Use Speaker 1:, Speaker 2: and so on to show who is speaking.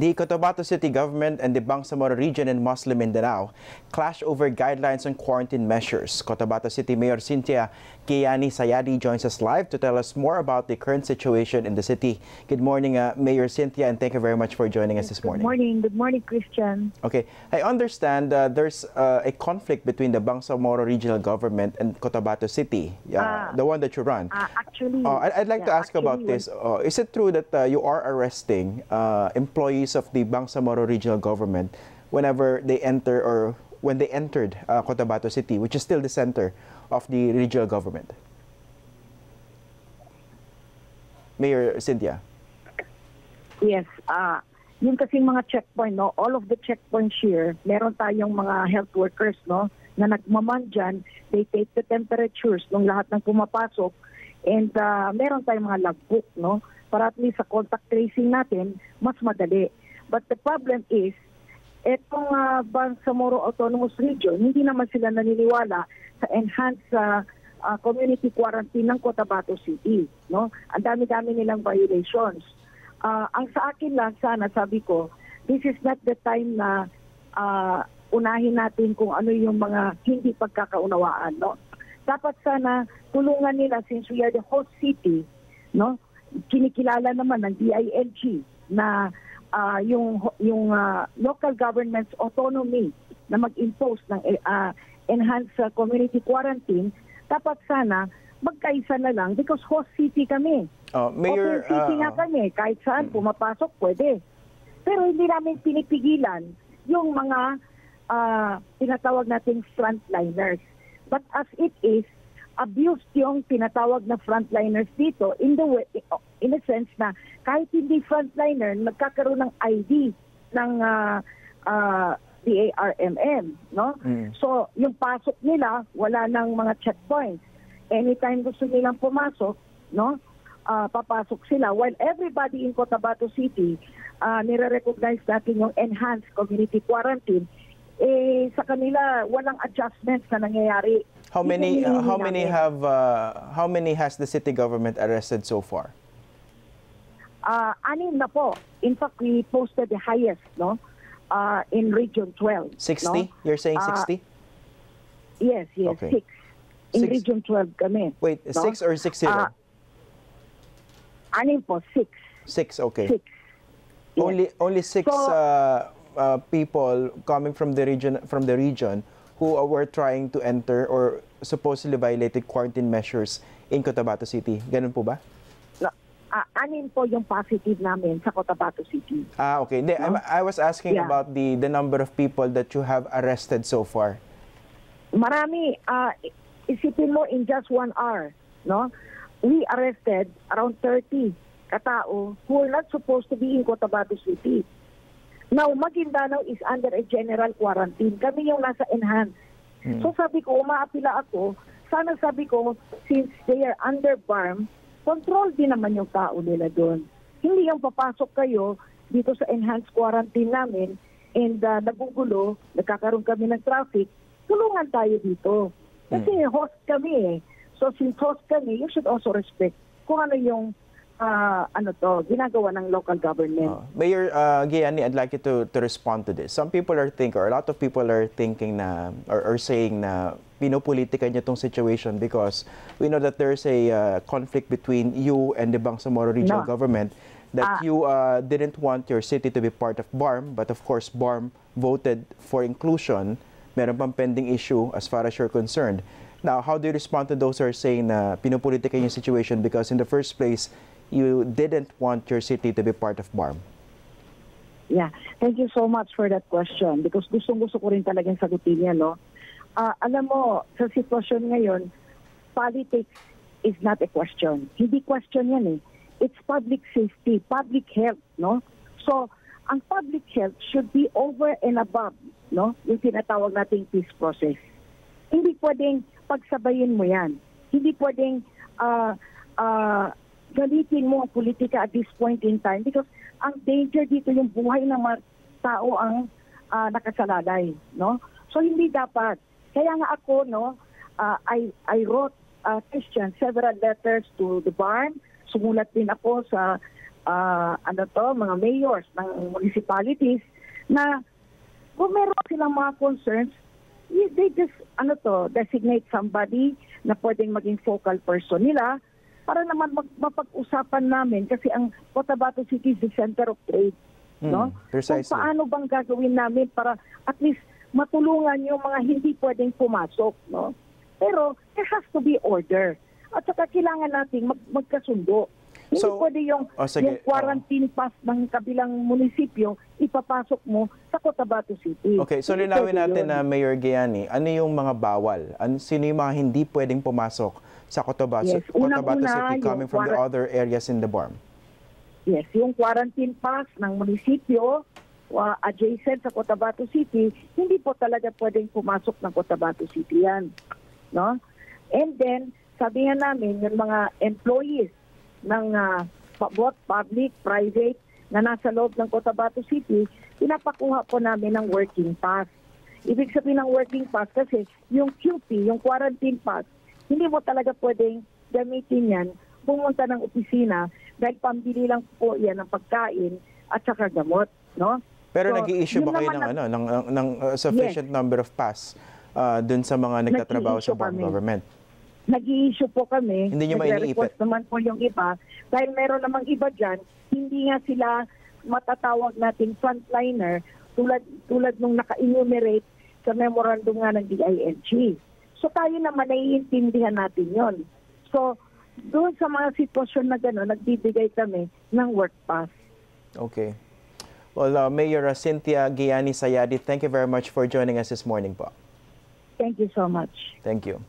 Speaker 1: The Cotabato City government and the Bangsamoro region in Muslim Mindanao clash over guidelines on quarantine measures. Cotabato City Mayor Cynthia Kiani Sayadi joins us live to tell us more about the current situation in the city. Good morning, uh, Mayor Cynthia, and thank you very much for joining us this morning.
Speaker 2: Good morning. Good morning, Christian.
Speaker 1: Okay, I understand uh, there's uh, a conflict between the Bangsamoro regional government and Cotabato City, uh, the one that you run.
Speaker 2: Uh, actually,
Speaker 1: Uh, I'd, I'd like to
Speaker 2: yeah,
Speaker 1: ask about this. Uh, is it true that uh, you are arresting uh, employees of the Bangsamoro regional government whenever they enter or when they entered uh, Cotabato City, which is still the center of the regional government? Mayor Cynthia.
Speaker 2: Yes. Uh, yung kasing mga checkpoint, no? all of the checkpoints here, meron tayong mga health workers no? na nagmaman dyan. They take the temperatures ng lahat ng pumapasok. And uh, meron tayong mga logbook, no? Para at least sa contact tracing natin, mas madali. But the problem is, etong uh, Bangsamoro Autonomous Region, hindi naman sila naniniwala sa enhanced uh, uh, community quarantine ng Cotabato City. No? Ang dami-dami nilang violations. Uh, ang sa akin lang sana, sabi ko, this is not the time na uh, unahin natin kung ano yung mga hindi pagkakaunawaan. No? Dapat sana tulungan nila since we are the host city, no? kinikilala naman ng DILG na uh, yung yung uh, local government's autonomy na mag-impose ng uh, enhanced uh, community quarantine, dapat sana magkaisa na lang because host city kami.
Speaker 1: Uh, Mayor,
Speaker 2: Open city
Speaker 1: uh,
Speaker 2: nga kami, kahit saan pumapasok pwede. Pero hindi namin pinipigilan yung mga uh, tinatawag nating frontliners. But as it is, abused yung tinatawag na frontliners dito in the way, in a sense na kahit hindi frontliner, nagkakaroon ng ID ng uh, uh, DARMM, no?
Speaker 1: Mm.
Speaker 2: So, yung pasok nila, wala nang mga checkpoints. Anytime gusto nilang pumasok, no? Uh, papasok sila. While everybody in Cotabato City, uh, nire-recognize natin yung enhanced community quarantine, eh, sa kanila, walang adjustments na nangyayari.
Speaker 1: how many uh, how many have uh, how many has the city government arrested so far?
Speaker 2: Ah, anim na po. In fact, we posted the highest, no? Uh, in Region 12.
Speaker 1: 60?
Speaker 2: No?
Speaker 1: You're saying
Speaker 2: Ah,
Speaker 1: 60?
Speaker 2: Yes, yes,
Speaker 1: Okay.
Speaker 2: six. In
Speaker 1: Six.
Speaker 2: Region 12 kami.
Speaker 1: Wait,
Speaker 2: no?
Speaker 1: 6 or 60?
Speaker 2: Ah, anim po, six.
Speaker 1: 6, okay.
Speaker 2: Six. Yes.
Speaker 1: Only only 6
Speaker 2: So-
Speaker 1: uh, uh, people coming from the region from the region who uh, were trying to enter or supposedly violated quarantine measures in Cotabato City. Ganun po ba?
Speaker 2: No, ah, anim po yung positive namin sa Cotabato City.
Speaker 1: Ah, okay. Hindi, I'm- I was asking
Speaker 2: Yeah.
Speaker 1: about the the number of people that you have arrested so far.
Speaker 2: Marami, i- isipin mo in just one hour, no? We arrested around 30 katao who are not supposed to be in Cotabato City. Now, Maguindanao is under a general quarantine. Kami yung nasa enhanced. So sabi ko, umaapila ako, sana sabi ko, since they are under BARM, control din naman yung tao nila doon. Hindi yung papasok kayo dito sa enhanced quarantine namin and uh, nagugulo, nagkakaroon kami ng traffic, tulungan tayo dito. Kasi host kami eh. So since host kami, you should also respect kung ano yung ah, ano to, ginagawa ng local government.
Speaker 1: Uh, Mayor uh, Gianni, I'd like you to, to respond to this. Some people are thinking, or a lot of people are thinking na, or, or saying na pinupolitika niyo itong situation because we know that there's a uh, conflict between you and the Bangsamoro regional
Speaker 2: No.
Speaker 1: government that
Speaker 2: Ah.
Speaker 1: you uh, didn't want your city to be part of BARM, but of course BARM voted for inclusion. Meron pang pending issue as far as you're concerned. Now, how do you respond to those who are saying na pinupolitika niyo yung situation because in the first place, you didn't want your city to be part of BARM?
Speaker 2: Yeah. Thank you so much for that question because gustong-gusto ko rin talagang sagutin yan, no? Ah, alam mo, sa sitwasyon ngayon, politics is not a question. Hindi question yan eh. It's public safety, public health, no? So, ang public health should be over and above, no? Yung tinatawag nating peace process. Hindi pwedeng pagsabayin mo yan. Hindi pwedeng ah ah, galitin mo ang politika at this point in time because ang danger dito yung buhay ng mga tao ang ah, nakasalalay, no? So hindi dapat. Kaya nga ako, no, ah, I I wrote uh, Christian several letters to the barn. Sumulat din ako sa ah, ano to, mga mayors ng municipalities na kung meron silang mga concerns, they just ano to, designate somebody na pwedeng maging focal person nila para naman mag- mapag-usapan namin kasi ang Cotabato City is the center of trade.
Speaker 1: Hmm,
Speaker 2: no?
Speaker 1: precisely.
Speaker 2: Kung paano bang gagawin namin para at least matulungan yung mga hindi pwedeng pumasok, no? Pero there has to be order. At saka kailangan nating mag- magkasundo. Hindi
Speaker 1: So,
Speaker 2: pwede yung,
Speaker 1: oh, sige,
Speaker 2: yung quarantine pass ng kabilang munisipyo, ipapasok mo sa Cotabato City.
Speaker 1: Okay, so
Speaker 2: Hindi
Speaker 1: linawin natin
Speaker 2: yun.
Speaker 1: na Mayor Gianni, ano yung mga bawal? Ano, sino yung mga hindi pwedeng pumasok sa Cotabato,
Speaker 2: Yes,
Speaker 1: Cotabato
Speaker 2: unang-una,
Speaker 1: City coming from the other areas in the BARM?
Speaker 2: Yes, yung quarantine pass ng munisipyo wa adjacent sa Cotabato City, hindi po talaga pwedeng pumasok ng Cotabato City yan. No? And then, sabi nga namin, yung mga employees ng ah, pa- both public, private, na nasa loob ng Cotabato City, pinapakuha po namin ng working pass. Ibig sabihin ng working pass kasi yung QP, yung quarantine pass, hindi mo talaga pwedeng gamitin yan pumunta ng opisina dahil pambili lang po yan ng pagkain at saka gamot, no?
Speaker 1: Pero
Speaker 2: So,
Speaker 1: nag-i-issue ba kayo ng, ano, ng, ng, ng, uh, sufficient number of pass uh, dun sa mga nagtatrabaho sa
Speaker 2: kami.
Speaker 1: government?
Speaker 2: Nag-i-issue po kami.
Speaker 1: Hindi niyo
Speaker 2: nagre-request naman po yung iba. Dahil meron namang iba dyan, hindi nga sila matatawag nating frontliner tulad, tulad nung naka-enumerate sa memorandum nga ng DILG. So tayo naman naiintindihan natin yon. So doon sa mga sitwasyon na gano'n, nagbibigay kami ng work pass.
Speaker 1: Okay. Well, uh, Mayor uh, Cynthia Gianni Sayadi, thank you very much for joining us this morning po.
Speaker 2: Thank you so much.
Speaker 1: Thank you.